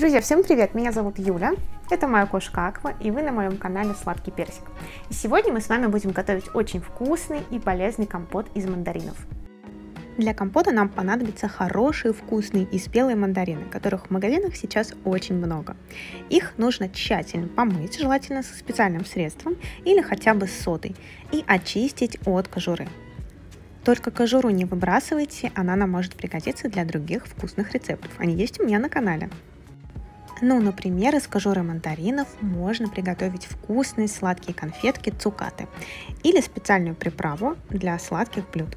Друзья, всем привет! Меня зовут Юля, это моя кошка Аква, и вы на моем канале Сладкий Персик. И сегодня мы с вами будем готовить очень вкусный и полезный компот из мандаринов. Для компота нам понадобятся хорошие, вкусные и спелые мандарины, которых в магазинах сейчас очень много. Их нужно тщательно помыть, желательно со специальным средством или хотя бы с содой, и очистить от кожуры. Только кожуру не выбрасывайте, она нам может пригодиться для других вкусных рецептов. Они есть у меня на канале. Ну, например, из кожуры мандаринов можно приготовить вкусные сладкие конфетки цукаты или специальную приправу для сладких блюд.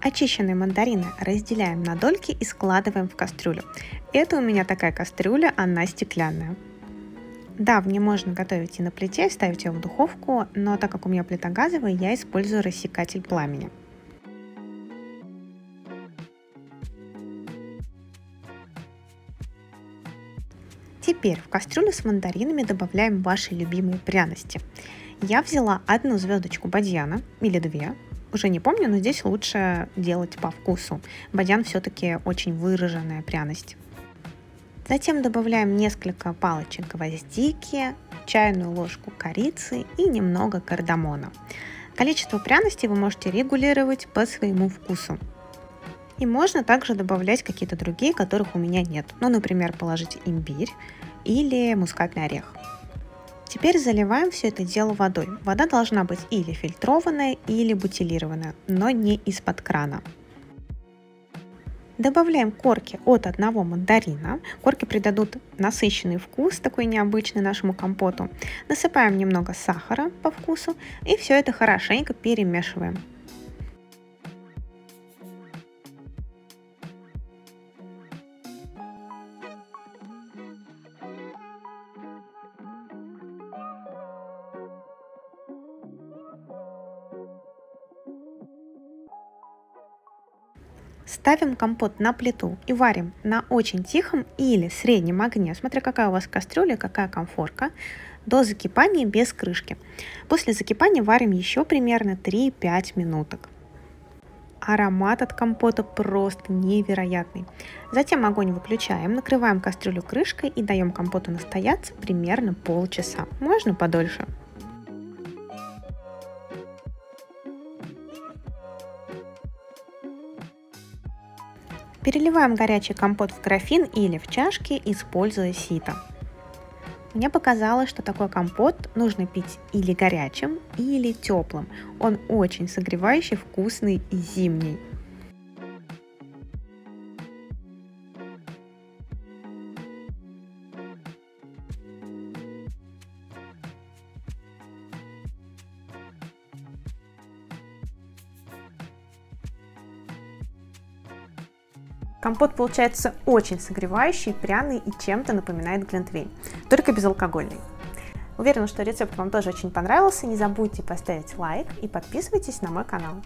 Очищенные мандарины разделяем на дольки и складываем в кастрюлю. Это у меня такая кастрюля, она стеклянная. Да, в ней можно готовить и на плите, ставить ее в духовку, но так как у меня плита газовая, я использую рассекатель пламени. Теперь в кастрюлю с мандаринами добавляем ваши любимые пряности. Я взяла одну звездочку бадьяна или две, уже не помню, но здесь лучше делать по вкусу. Бадьян все-таки очень выраженная пряность. Затем добавляем несколько палочек гвоздики, чайную ложку корицы и немного кардамона. Количество пряностей вы можете регулировать по своему вкусу. И можно также добавлять какие-то другие, которых у меня нет. Ну, например, положить имбирь или мускатный орех. Теперь заливаем все это дело водой. Вода должна быть или фильтрованная, или бутилированная, но не из-под крана. Добавляем корки от одного мандарина. Корки придадут насыщенный вкус, такой необычный нашему компоту. Насыпаем немного сахара по вкусу и все это хорошенько перемешиваем. Ставим компот на плиту и варим на очень тихом или среднем огне, смотря какая у вас кастрюля, какая комфорка, до закипания без крышки. После закипания варим еще примерно 3-5 минуток. Аромат от компота просто невероятный. Затем огонь выключаем, накрываем кастрюлю крышкой и даем компоту настояться примерно полчаса, можно подольше. Переливаем горячий компот в графин или в чашки, используя сито. Мне показалось, что такой компот нужно пить или горячим, или теплым. Он очень согревающий, вкусный и зимний. Компот получается очень согревающий, пряный и чем-то напоминает глинтвейн, только безалкогольный. Уверена, что рецепт вам тоже очень понравился. Не забудьте поставить лайк и подписывайтесь на мой канал.